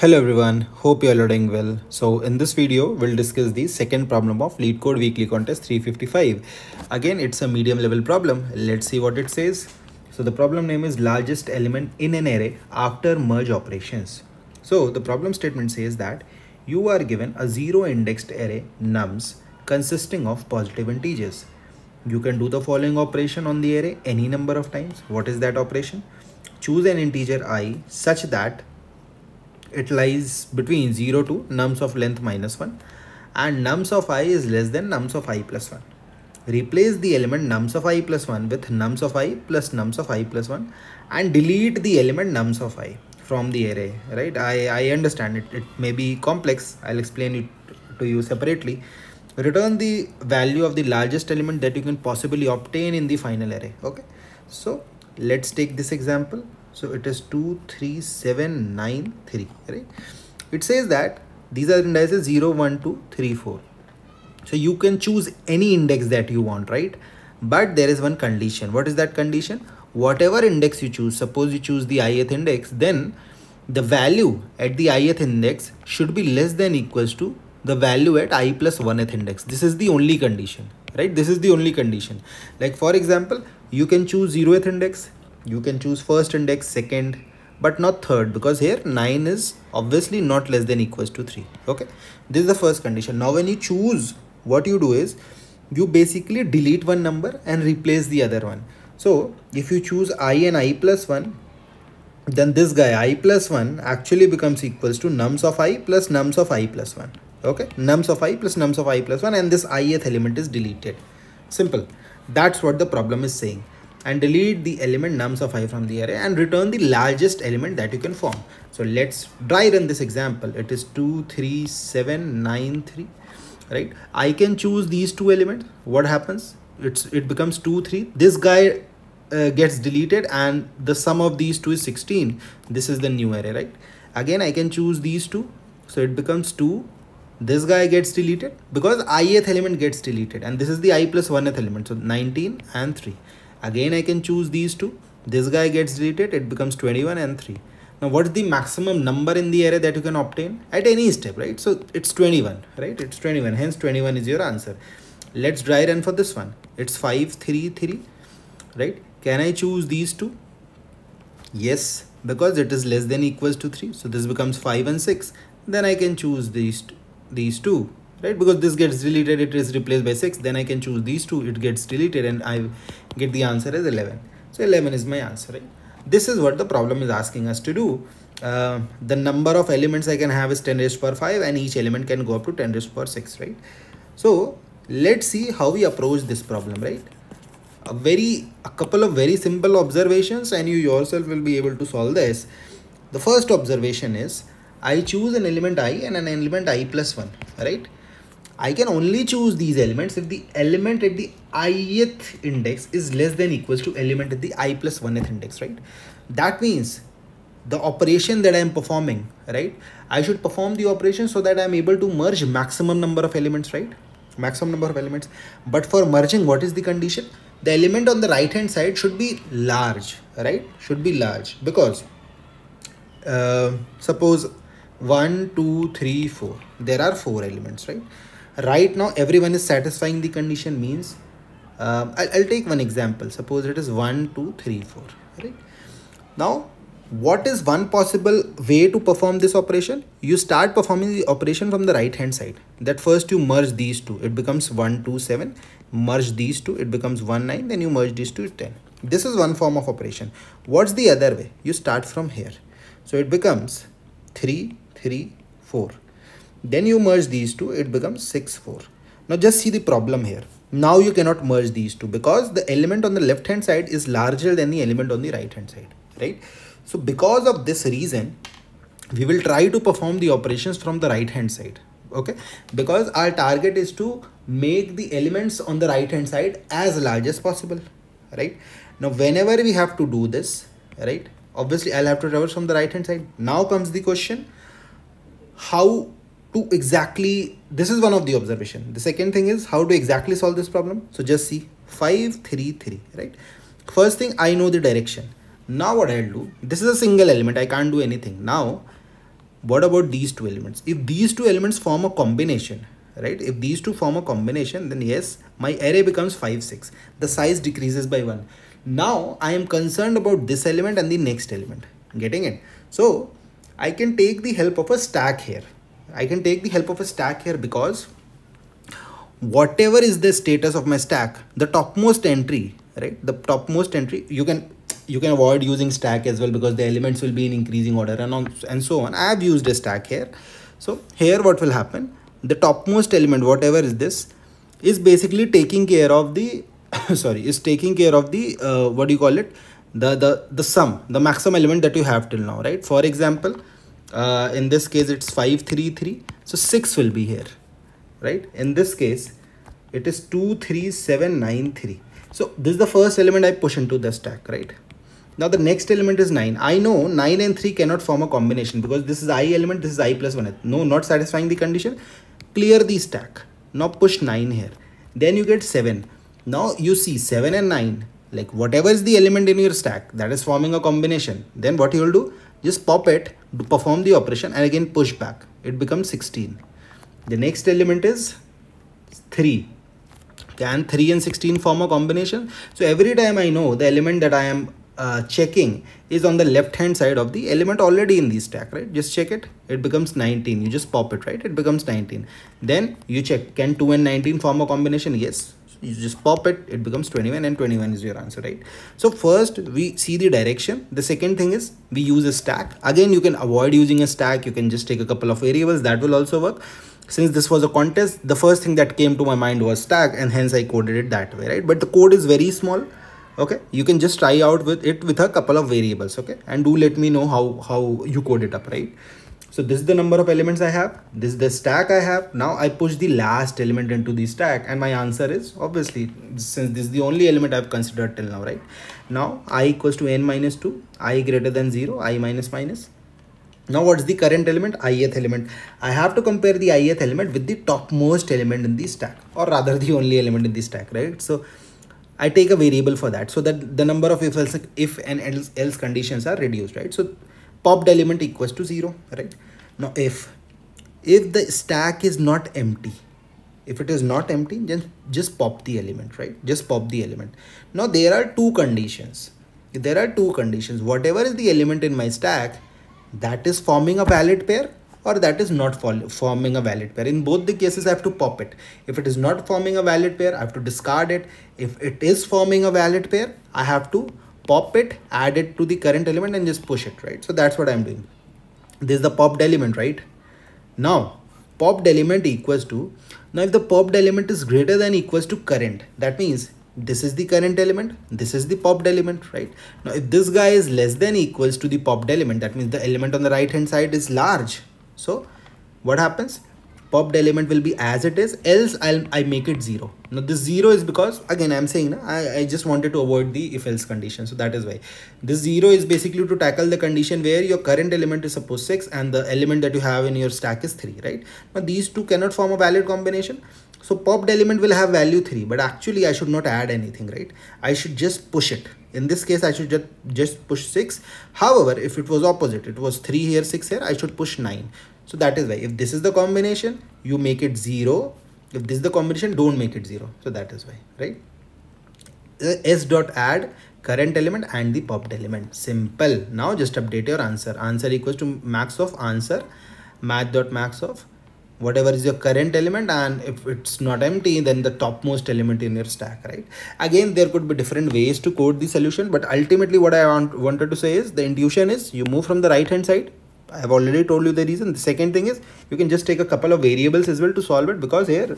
Hello everyone, hope you are doing well. So in this video, we'll discuss the second problem of LeetCode Weekly Contest 355. Again, it's a medium level problem. Let's see what it says. So the problem name is largest element in an array after merge operations. So the problem statement says that you are given a zero indexed array nums consisting of positive integers. You can do the following operation on the array any number of times. What is that operation? Choose an integer i such that it lies between 0 to nums of length minus 1 and nums of i is less than nums of i plus 1. Replace the element nums of i plus 1 with nums of i plus nums of i plus 1 and delete the element nums of i from the array, right? I, I understand it, it may be complex. I'll explain it to you separately. Return the value of the largest element that you can possibly obtain in the final array, okay? So let's take this example so it is 23793 right? It says that these are indices 0 1 2 3 4 so you can choose any index that you want right? But there is one condition. What is that condition? Whatever index you choose suppose you choose the ith index then the value at the ith index should be less than equals to the value at i plus 1th index. This is the only condition right? This is the only condition. Like for example you can choose 0th index you can choose first index second but not third because here 9 is obviously not less than equals to 3 okay? This is the first condition. Now when you choose what you do is you basically delete one number and replace the other one. So if you choose i and i plus 1 then this guy i plus 1 actually becomes equals to nums of i plus nums of i plus 1 okay? Nums of i plus nums of i plus 1 and this ith element is deleted. Simple. That's what the problem is saying and delete the element nums of i from the array and return the largest element that you can form. So let's dry run this example. It is 23793, right? I can choose these two elements. What happens? It's It becomes 2, 3. This guy uh, gets deleted and the sum of these two is 16. This is the new array, right? Again, I can choose these two. So it becomes 2 this guy gets deleted because ith element gets deleted and this is the i plus 1th element so 19 and 3 again I can choose these two. This guy gets deleted it becomes 21 and 3 now what's the maximum number in the array that you can obtain? At any step right? So it's 21 right? It's 21 hence 21 is your answer. Let's dry run for this one. It's 5 3 3 right? Can I choose these two? Yes because it is less than equals to 3 so this becomes 5 and 6 then I can choose these these two right? Because this gets deleted it is replaced by 6 then I can choose these two it gets deleted and I get the answer as 11 so 11 is my answer right? This is what the problem is asking us to do. Uh, the number of elements I can have is 10 raised per 5 and each element can go up to 10 raised per 6 right? So let's see how we approach this problem right? A very a couple of very simple observations and you yourself will be able to solve this. The first observation is I choose an element i and an element i plus 1 right I can only choose these elements if the element at the ith index is less than equals to element at the i plus 1th index, right? That means the operation that I am performing, right? I should perform the operation so that I am able to merge maximum number of elements, right? Maximum number of elements. But for merging, what is the condition? The element on the right hand side should be large, right? Should be large because uh, suppose 1, 2, 3, 4. There are 4 elements, right? Right now everyone is satisfying the condition means um, I'll, I'll, take one example. Suppose it is 1 2 3 4 right? Now what is one possible way to perform this operation? You start performing the operation from the right hand side. That first you merge these two. It becomes 1 2 7 merge these two. It becomes 1 9 then you merge these two 10 this is one form of operation. What's the other way? You start from here. So it becomes 3 3 4 then you merge these two, it becomes 6, 4. Now just see the problem here. Now you cannot merge these two because the element on the left hand side is larger than the element on the right hand side, right? So because of this reason, we will try to perform the operations from the right hand side, okay? Because our target is to make the elements on the right hand side as large as possible, right? Now whenever we have to do this, right? Obviously I'll have to traverse from the right hand side. Now comes the question, how to exactly this is one of the observation. The second thing is how to exactly solve this problem. So just see 5 3 3 right? First thing i know the direction. Now what i'll do this is a single element i can't do anything. Now what about these two elements? If these two elements form a combination right? If these two form a combination then yes my array becomes 5 6 the size decreases by 1 now i am concerned about this element and the next element. Getting it? So i can take the help of a stack here i can take the help of a stack here because whatever is the status of my stack the topmost entry right? The topmost entry you can you can avoid using stack as well because the elements will be in increasing order and on and so on. I have used a stack here. So here what will happen? The topmost element whatever is this is basically taking care of the sorry is taking care of the uh, what do you call it? The the the sum the maximum element that you have till now right? For example uh, in this case it's 533 so 6 will be here right in this case it is 23793 so this is the first element i push into the stack right now the next element is 9. I know 9 and 3 cannot form a combination because this is i element, this is i plus 1. No, not satisfying the condition. Clear the stack. Now push 9 here. Then you get 7. Now you see 7 and 9. Like whatever is the element in your stack that is forming a combination. Then what you will do? Just pop it perform the operation and again push back. It becomes 16. The next element is 3 can 3 and 16 form a combination? So every time i know the element that i am uh, checking is on the left hand side of the element already in the stack right? Just check it. It becomes 19 you just pop it right? It becomes 19 then you check. Can 2 and 19 form a combination? Yes you just pop it it becomes 21 and 21 is your answer right? So first we see the direction. The second thing is we use a stack. Again you can avoid using a stack. You can just take a couple of variables. That will also work. Since this was a contest the first thing that came to my mind was stack and hence i coded it that way right? But the code is very small okay? You can just try out with it with a couple of variables okay? And do let me know how how you code it up right so this is the number of elements i have this is the stack i have. Now i push the last element into the stack and my answer is obviously since this is the only element i've considered till now right? Now i equals to n minus 2 i greater than 0 i minus minus. Now what's the current element? Ith element. I have to compare the ith element with the topmost element in the stack or rather the only element in the stack right? So I take a variable for that so that the number of if else if and else, else conditions are reduced right? So popped element equals to zero right now if if the stack is not empty if it is not empty then just pop the element right just pop the element now there are two conditions there are two conditions whatever is the element in my stack that is forming a valid pair or that is not forming a valid pair. In both the cases, I have to pop it. If it is not forming a valid pair, I have to discard it. If it is forming a valid pair, I have to pop it, add it to the current element and just push it, right? So that's what I'm doing. This is the popped element, right? Now, popped element equals to, now if the popped element is greater than equals to current, that means this is the current element this is the popped element right now if this guy is less than equals to the popped element that means the element on the right hand side is large so what happens popped element will be as it is else i'll i make it zero. Now this zero is because again i'm saying I, I just wanted to avoid the if else condition so that is why. This zero is basically to tackle the condition where your current element is suppose six and the element that you have in your stack is three right? Now these two cannot form a valid combination so popped element will have value 3 but actually I should not add anything right? I should just push it. In this case I should just just push 6 however if it was opposite it was 3 here 6 here I should push 9 so that is why if this is the combination you make it 0 if this is the combination don't make it 0 so that is why right? Uh, s dot add current element and the popped element. Simple. Now just update your answer. Answer equals to max of answer. Math dot max of whatever is your current element and if it's not empty then the topmost element in your stack right? Again there could be different ways to code the solution but ultimately what i want, wanted to say is the intuition is you move from the right hand side i have already told you the reason. The second thing is you can just take a couple of variables as well to solve it because here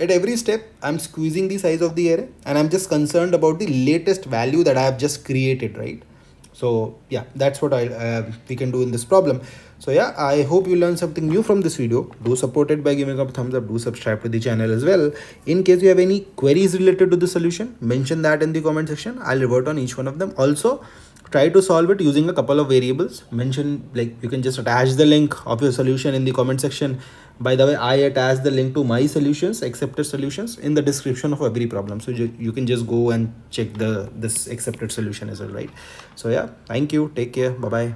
at every step i'm squeezing the size of the array and i'm just concerned about the latest value that i have just created right? So yeah that's what i uh, we can do in this problem. So yeah i hope you learned something new from this video. Do support it by giving a thumbs up. Do subscribe to the channel as well. In case you have any queries related to the solution mention that in the comment section. I'll revert on each one of them. Also try to solve it using a couple of variables. Mention like you can just attach the link of your solution in the comment section. By the way i attach the link to my solutions accepted solutions in the description of every problem. So you, you can just go and check the this accepted solution as well right? So yeah thank you. Take care. Bye bye